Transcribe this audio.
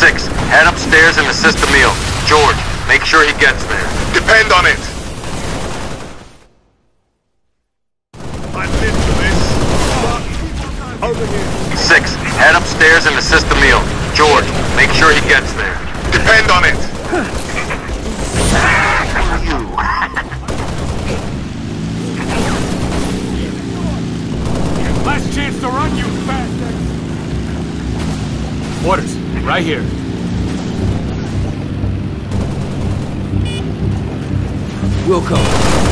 head upstairs and assist Emile. Jorge, make sure he gets there. Depend on it. I live for this. Over here. Six, head upstairs and assist Emile. Jorge, make sure he gets there. Depend on it. Last chance to run, you bastard! Orders, right here. Wilco,